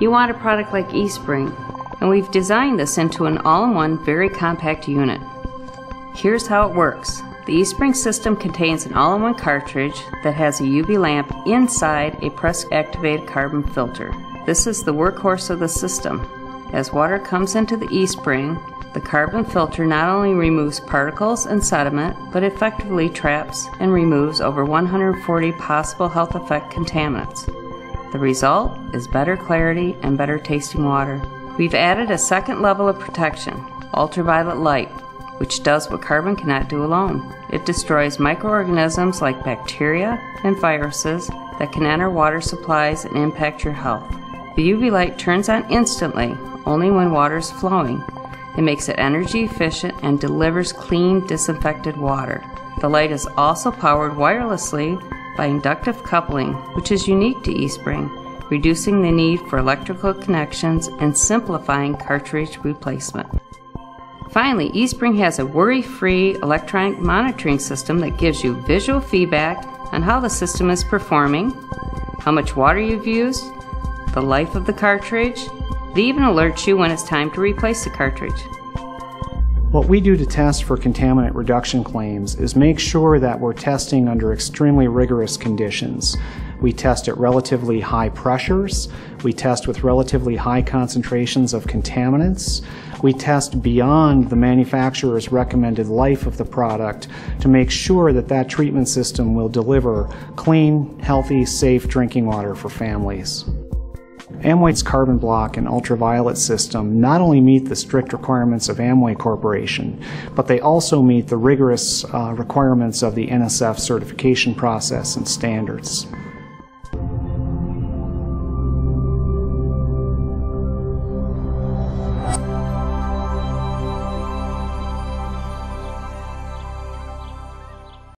You want a product like eSpring, and we've designed this into an all-in-one, very compact unit. Here's how it works. The eSpring system contains an all-in-one cartridge that has a UV lamp inside a press-activated carbon filter. This is the workhorse of the system. As water comes into the eSpring, the carbon filter not only removes particles and sediment, but effectively traps and removes over 140 possible health effect contaminants. The result is better clarity and better tasting water. We've added a second level of protection, ultraviolet light, which does what carbon cannot do alone. It destroys microorganisms like bacteria and viruses that can enter water supplies and impact your health. The UV light turns on instantly, only when water is flowing, it makes it energy efficient and delivers clean, disinfected water. The light is also powered wirelessly by inductive coupling, which is unique to eSpring, reducing the need for electrical connections and simplifying cartridge replacement. Finally, eSpring has a worry-free electronic monitoring system that gives you visual feedback on how the system is performing, how much water you've used, the life of the cartridge, it even alerts you when it's time to replace the cartridge. What we do to test for contaminant reduction claims is make sure that we're testing under extremely rigorous conditions. We test at relatively high pressures, we test with relatively high concentrations of contaminants, we test beyond the manufacturer's recommended life of the product to make sure that that treatment system will deliver clean, healthy, safe drinking water for families. Amway's carbon block and ultraviolet system not only meet the strict requirements of Amway Corporation, but they also meet the rigorous uh, requirements of the NSF certification process and standards.